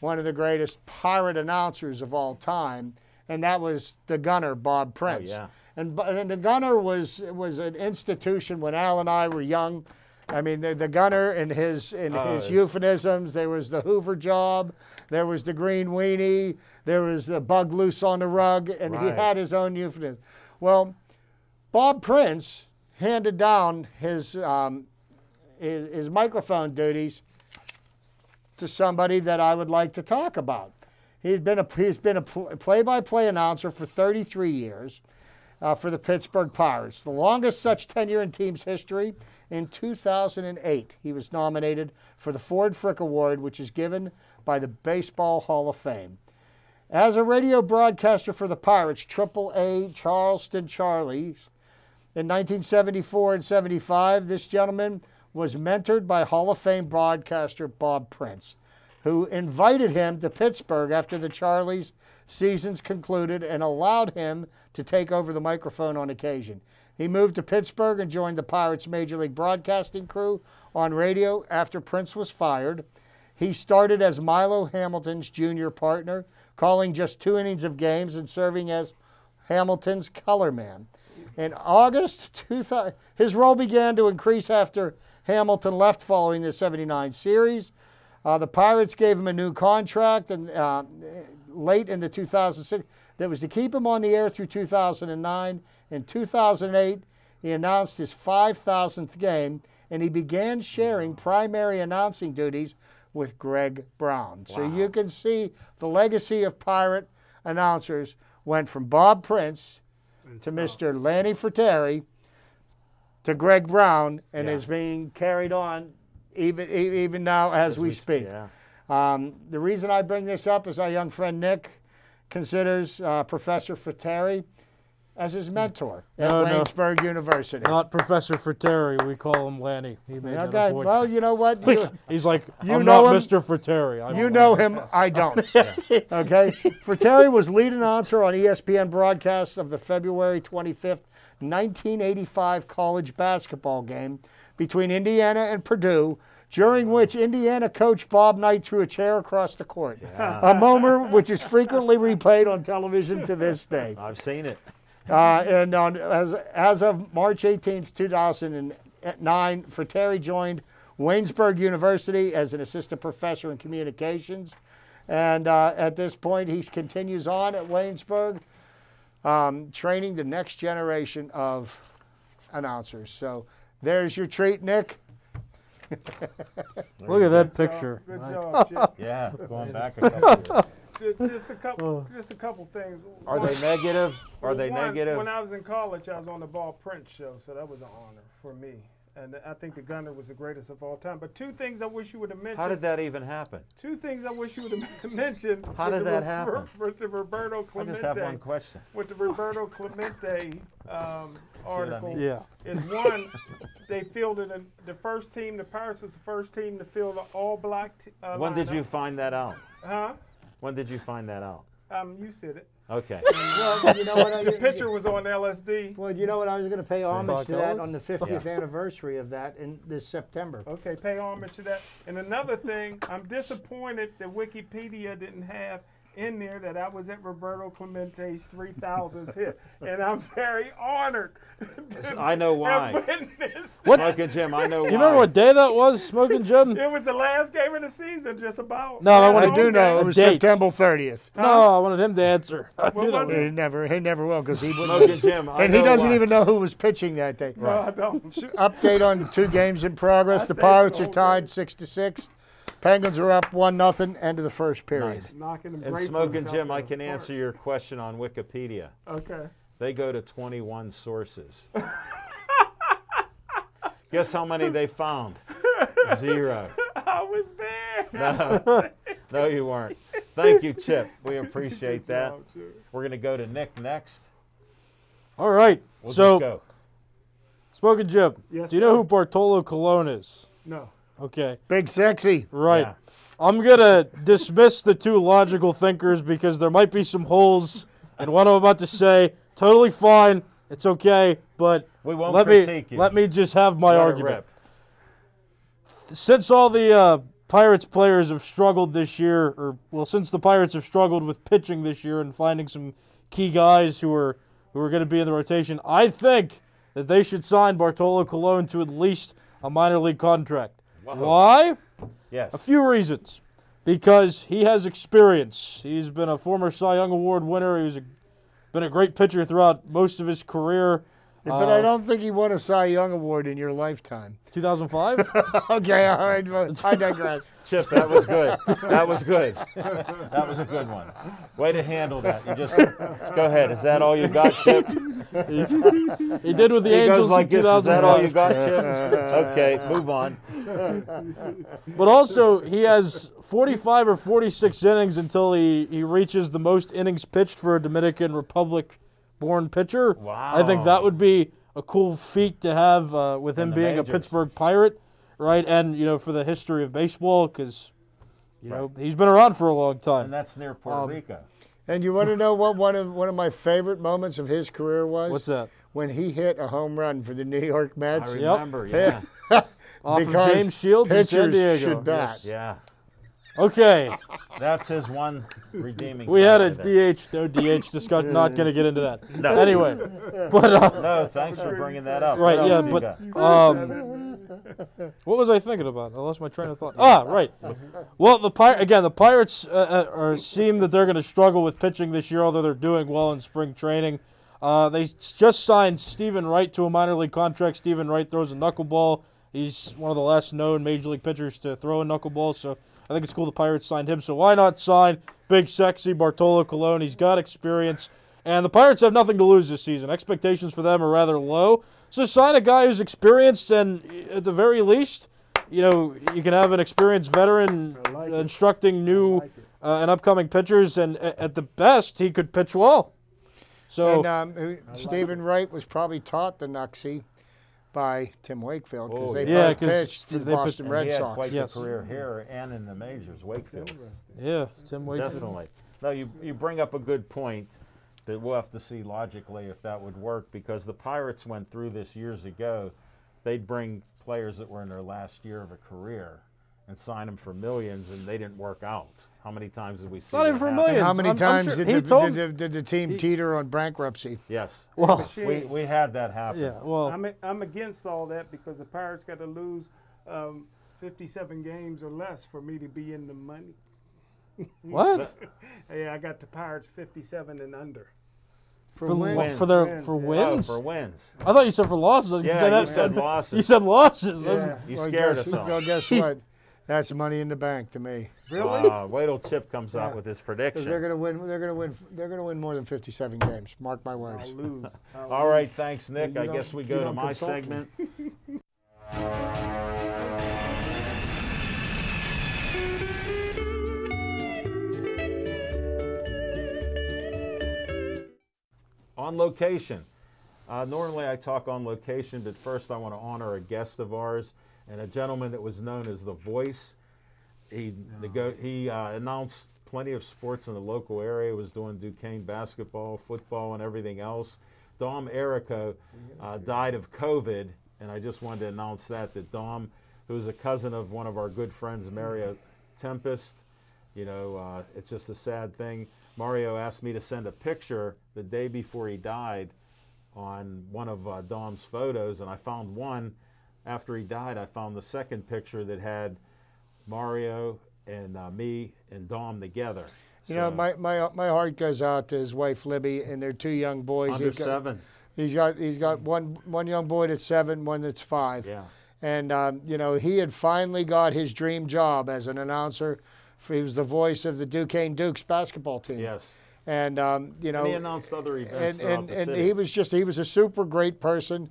one of the greatest pirate announcers of all time, and that was the gunner, Bob Prince. yeah. And, and the gunner was was an institution when Al and I were young. I mean, the, the gunner and his and Oh, his euphemisms. There was the Hoover job, there was the green weenie, there was the bug loose on the rug, and he had his own euphemism. Well, Bob Prince handed down his um, his, his microphone duties to somebody that I would like to talk about. He's been a he's been a play-by-play announcer for 33 years, uh, for the Pittsburgh Pirates, the longest such tenure in team's history. In 2008, he was nominated for the Ford Frick Award, which is given by the Baseball Hall of Fame. As a radio broadcaster for the Pirates, Triple A Charleston Charlies, in 1974 and 75, this gentleman was mentored by Hall of Fame broadcaster Bob Prince, who invited him to Pittsburgh after the Charlies seasons concluded and allowed him to take over the microphone on occasion. He moved to Pittsburgh and joined the Pirates Major League Broadcasting crew on radio after Prince was fired. He started as Milo Hamilton's junior partner, calling just two innings of games and serving as Hamilton's color man. In August 2000, his role began to increase after Hamilton left following the 79 series. Uh, the Pirates gave him a new contract and uh, late in the 2006 that was to keep him on the air through 2009. In 2008, he announced his 5,000th game and he began sharing primary announcing duties with Greg Brown. So you can see the legacy of Pirate announcers went from Bob Prince to Mr. Lanny Frattare to Greg Brown and Yeah. is being carried on even even now as, we, speak. Yeah. Um, the reason I bring this up is our young friend Nick considers uh, Professor Frattare as his mentor at No, no. University. Not Professor Frattare. We call him Lanny. He made that okay, point. well, you know what? You, He's like, you I'm know not him- Mr. Frattare. I'm you know him, I don't. Okay? Frattare was lead announcer on ESPN broadcasts of the February 25th, 1985 college basketball game between Indiana and Purdue, during which Indiana coach Bob Knight threw a chair across the court. A moment which is frequently replayed on television to this day. I've seen it. Uh, and on, as, as of March 18th, 2009, Frattare joined Waynesburg University as an assistant professor in communications. And uh, at this point, he continues on at Waynesburg, um, training the next generation of announcers. So there's your treat, Nick. Look at that picture. Good job, Jim. Yeah, going back a couple years. Just a couple, just a couple things. Are they negative? Are they One, negative? When I was in college, I was on the Bob Prince show, so that was an honor for me. And I think the Gunner was the greatest of all time. But two things I wish you would have mentioned. How did that even happen? Two things I wish you would have mentioned. How did that Rober- happen? With the Roberto Clemente. I just have one question. With the Roberto Clemente um, I article. mean? Yeah. is one, they fielded a, the first team. The Pirates was the first team to field an all-black. T- uh, When did you find that out? Huh? When did you find that out? Um, you said it. Okay. Well, you know what? I, The picture was on LSD. Well, you know what? I was going to pay homage to that on the 50th Yeah. anniversary of that in this September. Okay, pay homage to that. And another thing, I'm disappointed that Wikipedia didn't have in there that I was at Roberto Clemente's 3000s hit, and I'm very honored. I know why. have witnessed Smoking Jim, I know Do you remember what day that was, Smoking Jim? It was the last game of the season, just about. No, I Last wanna do know it was date. September 30th. No, I wanted him to answer. I knew that was He never, he never will because he Smoking wouldn't. Jim, I And he doesn't why. even know who was pitching that day. No, I don't. Update on the two games in progress. The Pirates are tied six to six. Penguins are up one nothing. End of the first period. Nice. Knocking them And grapefruits Smoking Jim, I can answer your question on Wikipedia. Okay. They go to 21 sources. Guess how many they found? Zero. I was there. No, no, you weren't. Thank you, Chip. We appreciate that. job, We're going to go to Nick next. All right. We'll so, just go. Smoking Jim, Yes, do you know sir. who Bartolo Colon is? No. Okay. Big sexy. Right. Yeah. I'm going to dismiss the two logical thinkers because there might be some holes in what I'm about to say. Totally fine. It's okay. But We won't let me, critique you. let me just have my Let argument. since all the uh, Pirates players have struggled this year, or well, since the Pirates have struggled with pitching this year and finding some key guys who are who are going to be in the rotation, I think that they should sign Bartolo Colon to at least a minor league contract. Why? Yes. A few reasons. Because he has experience. He's been a former Cy Young Award winner. He's a, been a great pitcher throughout most of his career. But I uh, don't think he won a Cy Young award in your lifetime. 2005. okay, all right, I digress. Chip, that was good. That was good. That was a good one. Way to handle that. You just go ahead. Is that all you got, Chip? he did with the He Angels like in this. Is that all you got, Chip? Okay, move on. But also, he has 45 or 46 innings until he, he reaches the most innings pitched for a Dominican Republic born pitcher. I think that would be a cool feat to have uh, with him being majors. a Pittsburgh Pirate, right? And, you know, for the history of baseball, because, you know, he's been around for a long time. And that's near Puerto Um, Rico. And you want to know what one of one of my favorite moments of his career was? What's that? When he hit a home run for the New York Mets. I Mets. remember. Yeah. Off of because James Shields in San pitchers Diego. should bat. Yeah. Okay. That's his one redeeming. We had a. DH, no DH discussion. Not going to get into that. No. Anyway, but uh, No, thanks for bringing that up. right, What yeah, else do you but um, what was I thinking about? I lost my train of thought. Ah, right. Well, the Pir- again, the Pirates uh, uh, are, seem that they're going to struggle with pitching this year, although they're doing well in spring training. Uh, they just signed Stephen Wright to a minor league contract. Stephen Wright throws a knuckleball. He's one of the last known major league pitchers to throw a knuckleball, so I think it's cool the Pirates signed him. So why not sign big, sexy Bartolo Colon? He's got experience. And the Pirates have nothing to lose this season. Expectations for them are rather low. So sign a guy who's experienced, and at the very least, you know, you can have an experienced veteran instructing new uh, and upcoming pitchers, and at the best, he could pitch well. So And um, Stephen Wright was probably taught the Nuxie by Tim Wakefield because Oh, they yeah, both 'cause pitched for the Boston And Red he had Sox. quite Yes. the career here and in the majors, Wakefield. yeah, Tim Wakefield. Definitely. No, you you bring up a good point that we'll have to see logically if that would work because the Pirates went through this years ago. They'd bring players that were in their last year of a career and sign them for millions, and they didn't work out. How many times did we see? Not even for happen? millions. How many I'm- I'm times sure- did, the, told- did, the, did the team teeter on bankruptcy? Yes, Well, we we had that happen. yeah, well, I'm, I'm against all that because the Pirates got to lose um, 57 games or less for me to be in the money. what? Yeah, I got the Pirates 57 and under. For, For, wins. wins. for their Wins, for yeah. Oh, wins. for wins. I thought you said for losses. You Yeah, said, you said losses. You said losses. Yeah. You Well, scared guess, us all. well, guess what? That's money in the bank to me. Really? Uh, wait till Chip comes out with his Because prediction. they're gonna win. They're gonna win. They're gonna win more than 57 games. Mark my words. I'll lose. I'll All right, thanks, Nick. You I guess we go to my segment. on location. Uh, normally I talk on location, but first I want to honor a guest of ours and a gentleman that was known as the Voice. He nego- he uh, announced plenty of sports in the local area. Was doing Duquesne basketball, football, and everything else. Dom Errico uh, died of COVID, and I just wanted to announce that that Dom, who's a cousin of one of our good friends, Mario Tempest, you know, uh, it's just a sad thing. Mario asked me to send a picture the day before he died on one of uh, Dom's photos, and I found one. After he died, I found the second picture that had Mario and uh, me and Dom together. You know, my, my my heart goes out to his wife Libby and their two young boys. under He's got- seven. He's got he's got one one young boy that's seven, one that's five. Yeah. And um, you know, he had finally got his dream job as an announcer. He was the voice of the Duquesne Dukes basketball team. Yes. And um, you know, And he announced other events and and, and he was just he was a super great person.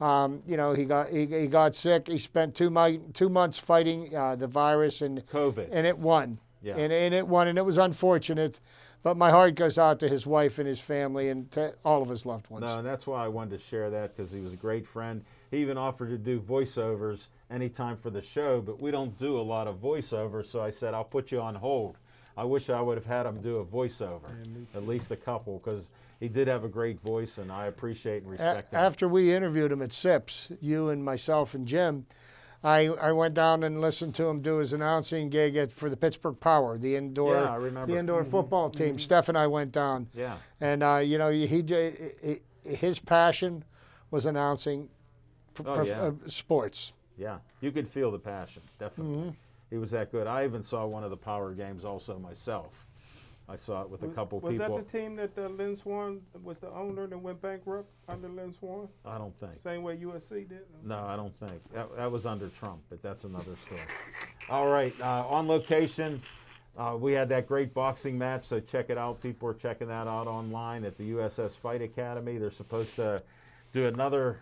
Um, you know, he got he, he got sick. He spent two mi- two months fighting uh, the virus, and COVID. and it won. Yeah. And, and it won, and it was unfortunate. But my heart goes out to his wife and his family and to all of his loved ones. No, and that's why I wanted to share that because he was a great friend. He even offered to do voiceovers anytime for the show, but we don't do a lot of voiceovers, so I said, I'll put you on hold. I wish I would have had him do a voiceover, at least a couple, because he did have a great voice, and I appreciate and A- respect him. after we interviewed him at SIPS, you and myself and Jim, I, I went down and listened to him do his announcing gig at, for the Pittsburgh Power, the indoor Yeah, I remember. the indoor football team. Steph and I went down, Yeah. and uh, you know he, he his passion was announcing p- Oh, yeah. uh, sports. Yeah, you could feel the passion, definitely. Mm-hmm. He was that good. I even saw one of the power games also myself. I saw it with a couple was people. Was that the team that uh, Lynn Swann was the owner that went bankrupt under Lynn Swann? I don't think. Same way USC did. No, I don't think. That, that was under Trump, but that's another story. All right, uh, on location, uh, we had that great boxing match, so check it out. People are checking that out online at the USS Fight Academy. They're supposed to do another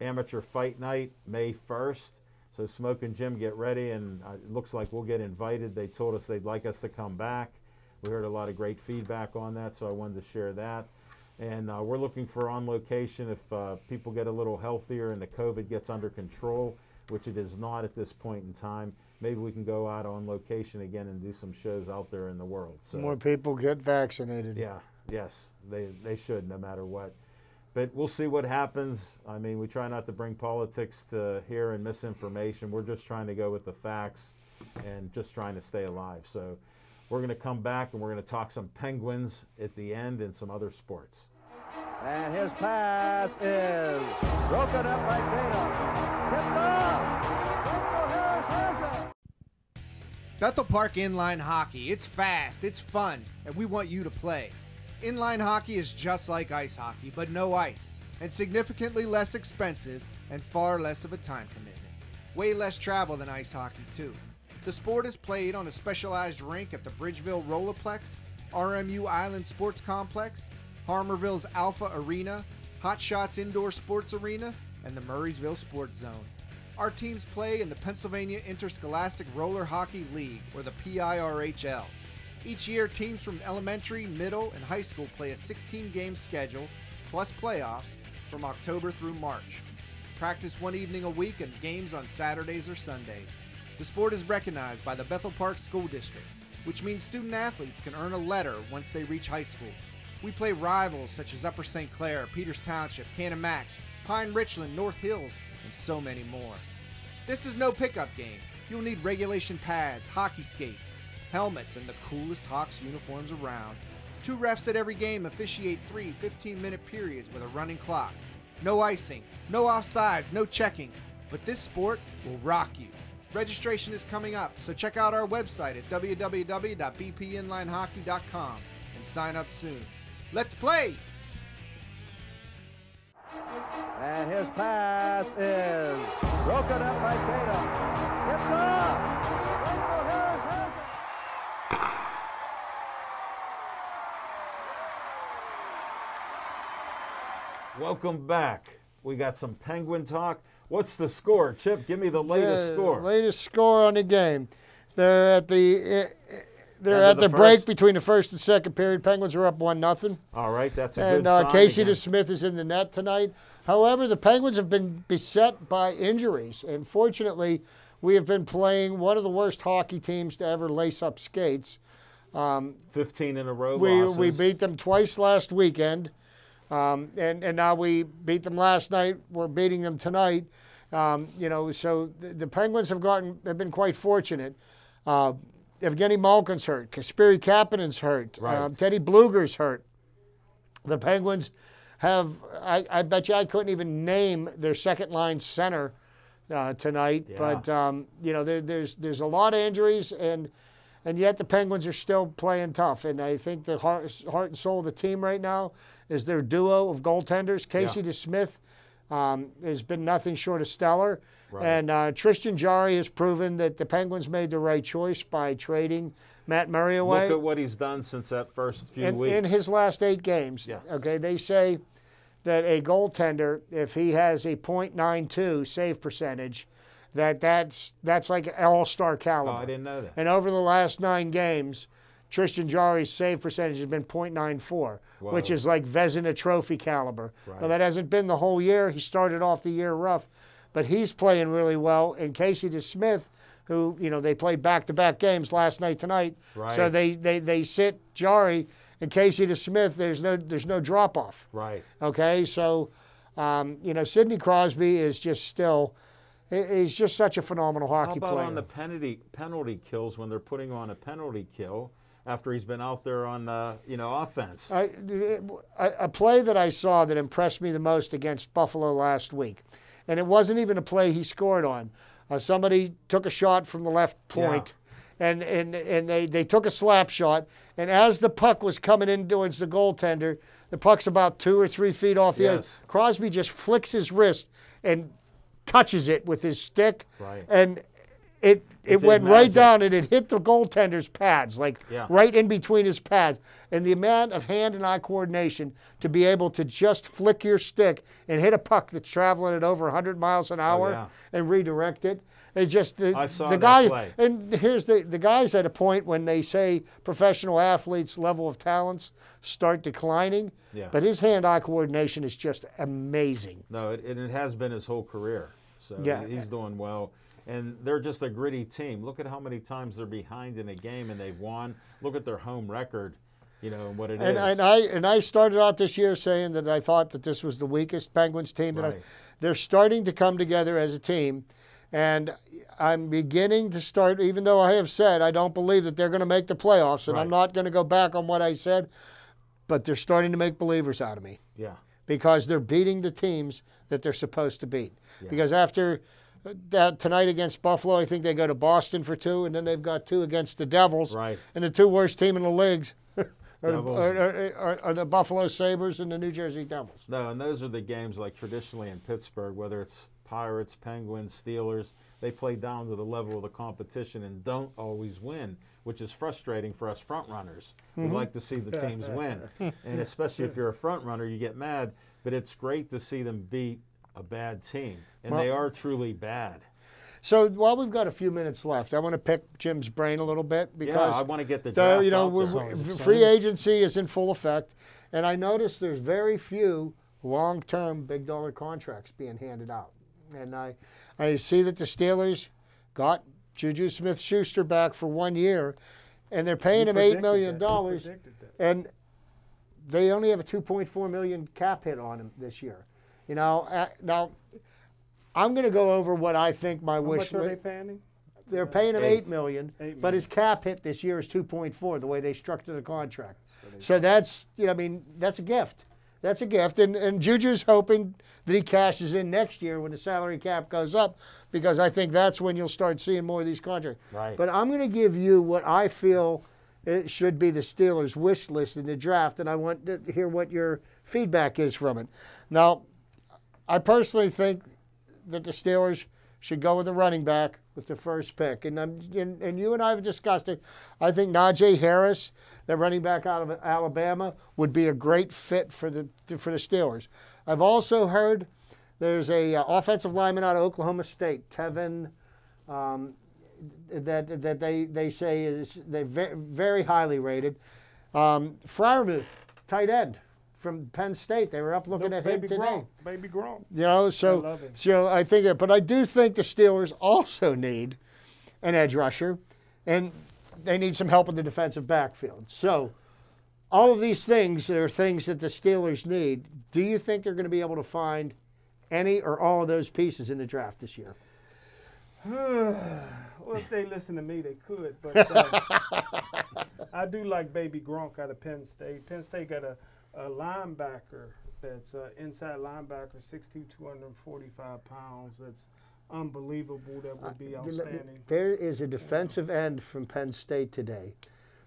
amateur fight night May 1st. So Smoke and Jim get ready, and uh, it looks like we'll get invited. They told us they'd like us to come back. We heard a lot of great feedback on that, so I wanted to share that. And uh, we're looking for on location if uh, people get a little healthier and the COVID gets under control, which it is not at this point in time. Maybe we can go out on location again and do some shows out there in the world. So More people get vaccinated. yeah, yes, they they should no matter what. But we'll see what happens. I mean, we try not to bring politics to here and misinformation. We're just trying to go with the facts and just trying to stay alive. So we're going to come back and we're going to talk some Penguins at the end and some other sports. And his pass is broken up by Tatum. Tipped off. Harris has. Bethel Park Inline Hockey. It's fast, it's fun, and we want you to play. Inline hockey is just like ice hockey, but no ice, and significantly less expensive and far less of a time commitment. Way less travel than ice hockey, too. The sport is played on a specialized rink at the Bridgeville Rollerplex, RMU Island Sports Complex, Harmarville's Alpha Arena, Hot Shots Indoor Sports Arena, and the Murrysville Sports Zone. Our teams play in the Pennsylvania Interscholastic Roller Hockey League, or the PIRHL. Each year, teams from elementary, middle, and high school play a 16 game schedule, plus playoffs, from October through March. Practice one evening a week and games on Saturdays or Sundays. The sport is recognized by the Bethel Park School District, which means student athletes can earn a letter once they reach high school. We play rivals such as Upper St. Clair, Peters Township, Canon Pine Richland, North Hills, and so many more. This is no pickup game. You'll need regulation pads, hockey skates, helmets, and the coolest Hawks uniforms around. Two refs at every game officiate three 15 minute periods with a running clock. No icing, no offsides, no checking. But this sport will rock you. Registration is coming up, so check out our website at www.bpinlinehockey.com and sign up soon. Let's play! And his pass is broken up by Tatum. Tipped off. Rachel Harris has it. Welcome back. We got some Penguin talk. What's the score, Chip? Give me the latest The score. Latest score on the game. They're at the eh, eh, they're End at the, the break between the first and second period. Penguins are up one nothing. All right, that's a And good uh, sign. Casey again. DeSmith is in the net tonight. However, the Penguins have been beset by injuries, and fortunately, we have been playing one of the worst hockey teams to ever lace up skates. 15 in a row. We losses. we beat them twice last weekend, um, and and now we beat them last night. We're beating them tonight. Um, you know, so the, the Penguins have gotten have been quite fortunate. Uh, Evgeny Malkin's hurt. Kasperi Kapanen's hurt. Right. Um, Teddy Blueger's hurt. The Penguins have. I, I bet you I couldn't even name their second line center uh, tonight. Yeah. But um, you know, there, there's there's a lot of injuries, and and yet the Penguins are still playing tough. And I think the heart, heart and soul of the team right now is their duo of goaltenders. Casey DeSmith um, has been nothing short of stellar. Right. And uh, Tristan Jarry has proven that the Penguins made the right choice by trading Matt Murray away Look at what he's done since that first few in, weeks. in his last eight games. Yeah. Okay, they say that a goaltender, if he has a .92 save percentage, that that's that's like all-star caliber. oh. I didn't know that. And over the last nine games, Tristan Jarry's save percentage has been .94, which is like Vezina Trophy caliber. Right. Now that hasn't been the whole year. He started off the year rough, but he's playing really well. And Casey DeSmith, who you know they played back-to-back games last night tonight, right. so they they they sit Jarry and Casey DeSmith. There's no there's no drop off. right. Okay, so um, you know Sidney Crosby is just still. He's just such a phenomenal How hockey about player. on the penalty penalty kills when they're putting on a penalty kill after he's been out there on uh, you know offense? I, a, play that I saw that impressed me the most against Buffalo last week, and it wasn't even a play he scored on. Uh, somebody took a shot from the left point, and and and they they took a slap shot, and as the puck was coming in towards the goaltender, the puck's about two or three feet off the edge. Yes. Crosby just flicks his wrist and touches it with his stick, Right. and it it, went right down and it hit the goaltender's pads, like Yeah. right in between his pads. And the amount of hand and eye coordination to be able to just flick your stick and hit a puck that's traveling at over 100 miles an oh, hour Oh, yeah. and redirect it. It's just the, I saw the guys, play. and here's the the guys at a point when they say professional athletes' level of talents start declining. Yeah. But his hand-eye coordination is just amazing. No, it, and it has been his whole career. So Yeah. he's doing well. And they're just a gritty team. Look at how many times they're behind in a game and they've won. Look at their home record, you know, and what it is. And, and I and I started out this year saying that I thought that this was the weakest Penguins team. That I, Right. they're starting to come together as a team, and I'm beginning to start. Even though I have said I don't believe that they're going to make the playoffs, and I'm not going to go back on what I said, but they're starting to make believers out of me yeah. because they're beating the teams that they're supposed to beat. Yeah. Because after that tonight against Buffalo, I think they go to Boston for two, and then they've got two against the Devils. Right. And the two worst team in the leagues are, are, are, are the Buffalo Sabres and the New Jersey Devils. No, and those are the games like traditionally in Pittsburgh, whether it's Pirates, Penguins, Steelers, they play down to the level of the competition and don't always win, which is frustrating for us front runners. Mm-hmm. We like to see the teams win. And especially if you're a front runner, you get mad, but it's great to see them beat a bad team. And they are truly bad. So while we've got a few minutes left, I want to pick Jim's brain a little bit because I wanna get the the you know out we're- there. free agency is in full effect, and I noticed there's very few long-term big dollar contracts being handed out, and I I see that the Steelers got Juju Smith-Schuster back for one year, and they're paying him eight million dollars, and they only have a 2.4 million cap hit on him this year. You know, uh, now I'm going to go over what I think my How wish much are li- they paying him? they're paying him Eight. eight million, Eight but his cap hit this year is two point four. The way they structured the contract, so that's you know I mean that's a gift. That's a gift, and and Juju's hoping that he cashes in next year when the salary cap goes up, because I think that's when you'll start seeing more of these contracts. Right. But I'm going to give you what I feel it should be the Steelers' wish list in the draft, and I want to hear what your feedback is from it. Now, I personally think that the Steelers should go with a running back with the first pick. And, I'm, and, and you and I have discussed it. I think Najee Harris, that running back out of Alabama, would be a great fit for the for the Steelers. I've also heard there's a uh, offensive lineman out of Oklahoma State, Tevin. Um, that that they, they say is they very, very highly rated. Um, Freiermuth, tight end from Penn State. They were up looking at him today. Baby Gronk. You know, so him. so I think, it, but I do think the Steelers also need an edge rusher, and they need some help in the defensive backfield. So, all of these things are things that the Steelers need. Do you think they're going to be able to find any or all of those pieces in the draft this year? well, if they listen to me, they could. But uh, I do like Baby Gronk out of Penn State. Penn State got a, a linebacker that's uh, inside linebacker, 6'2", 245 pounds. That's unbelievable. That would be outstanding. There is a defensive end from Penn State today,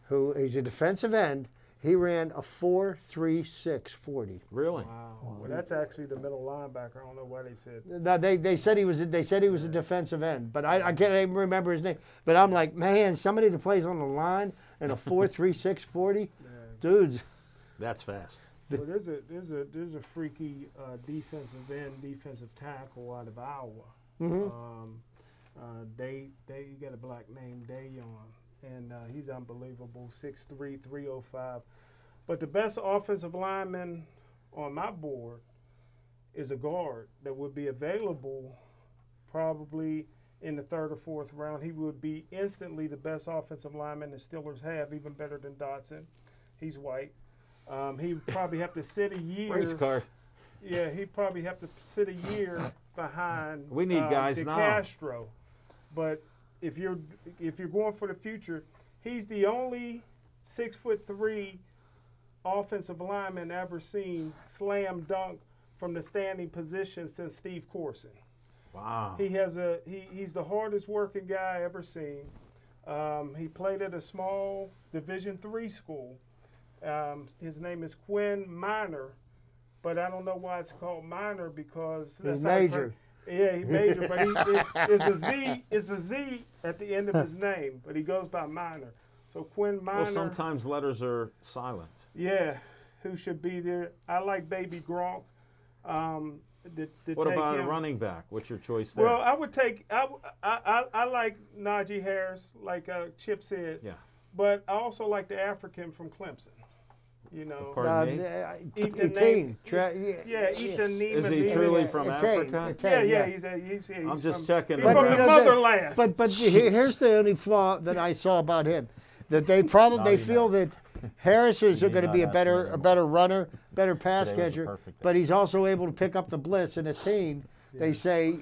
who is a defensive end. He ran a four three six forty. Really? Wow. Well, that's actually the middle linebacker. I don't know why they said. No, they, they said he was a, they said he was a defensive end, but I, I can't even remember his name. But I'm like, man, somebody that plays on the line and a four three six forty, dudes. That's fast. Well, there's a there's a there's a freaky uh, defensive end, defensive tackle out of Iowa. Um, uh, they they you got a black name Dayon, and uh, he's unbelievable, 6'3", 305. But the best offensive lineman on my board is a guard that would be available probably in the third or fourth round. He would be instantly the best offensive lineman the Steelers have, even better than Dotson. He's white. Um, he probably have to sit a year. Race car. Yeah, he'd probably have to sit a year behind. We need um, guys De now. Castro, but if you're if you're going for the future, he's the only six foot three offensive lineman ever seen slam dunk from the standing position since Steve Courson. Wow. He has a he, he's the hardest working guy I ever seen. Um, he played at a small Division three school. Um, his name is Quinn Minor, but I don't know why it's called Minor because He's how major. pro- Yeah, he major, but he, it, it's a Z. It's a Z at the end of his name, but he goes by Minor. So Quinn Minor. Well, sometimes letters are silent. Yeah, who should be there? I like Baby Gronk. Um, to, to What take about a running back? What's your choice there? Well, I would take. I, I, I, I like Najee Harris, like uh, Chip said. Yeah. But I also like the African from Clemson. You know. Pardon me? Uh, Ethan Etain. Name- Tra- Yeah, Ethan Neiman. Is he Neiman. truly from Etain, Africa? Yeah, yeah, yeah. he's a, he's, he's I'm just from, checking He's that from out. the you know, the- motherland. But but here- here's the only flaw that I saw about him, that they probably they feel that Harris is going to be a better a better runner, better pass Today catcher, but he's also able to pick up the blitz and a team. They say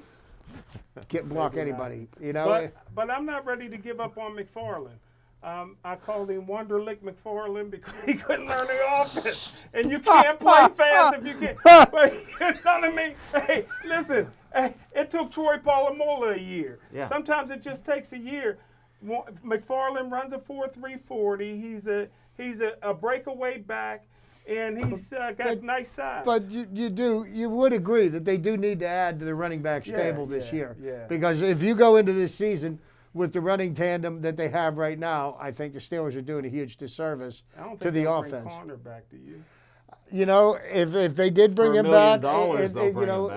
can't block anybody. You know. But, but I'm not ready to give up on McFarland. Um, I called him Wonderlic McFarland because he couldn't learn the offense. And you can't play fast if you can't. But you know what I mean? Hey, listen, hey, it took Troy Polamalu a year. Yeah. Sometimes it just takes a year. McFarland runs a 4.340. He's a he's a, a breakaway back, and he's uh, got But- nice size. But you, you do you would agree that they do need to add to the running back Yeah, stable this yeah, year yeah. because if you go into this season with the running tandem that they have right now, I think the Steelers are doing a huge disservice I don't think to the they'll bring offense. Conner back to you. You know, if, if they did bring him back, dollars, it- you know,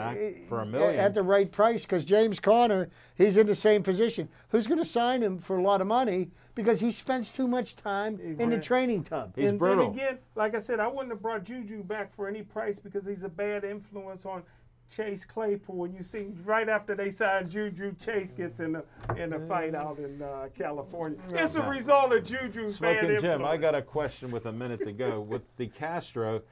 For a at- million. at the right price, because James Conner, he's in the same position. Who's going to sign him for a lot of money because he spends too much time in the training tub? He's and brutal. then again, like I said, I wouldn't have brought Juju back for any price because he's a bad influence on Chase Claypool. And you see, right after they signed Juju, Chase gets in a in a fight out in uh, California. It's a result of Juju's bad Smoking influence. Jim, I got a question with a minute to go. with the Castro,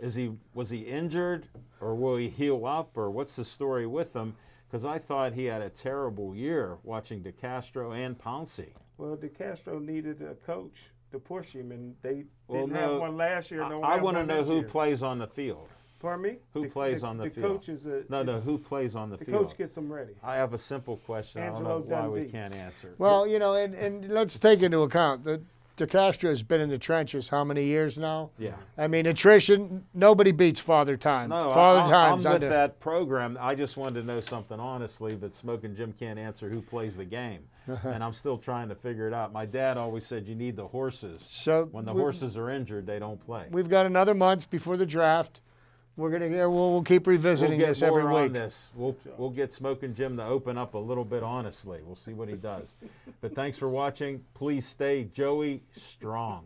is he was he injured or will he heal up or what's the story with him? Because I thought he had a terrible year watching DeCastro and Pouncey. Well, De Castro needed a coach to push him, and they Well, didn't no, have one last year. Don't I, want to know who year. plays on the field. Pardon me? Who plays on the the field? coach is a No, no, who plays on the, field. the field? coach gets them ready. I have a simple question. I don't know why we can't answer. Well, you know, and, and let's take into account that DeCastro has been in the trenches how many years now? yeah. I mean, attrition. Nobody beats Father Time. No, Father I, I, Time's I'm with under. that program. I just wanted to know something honestly, but Smoking Jim can't answer who plays the game, and I'm still trying to figure it out. My dad always said you need the horses. So when the we- horses are injured, they don't play. We've got another month before the draft. We're gonna yeah, we'll, we'll keep revisiting we'll this every week. this. We'll we'll get Smoking Jim to open up a little bit honestly. We'll see what he does. but thanks for watching. Please stay Joey strong.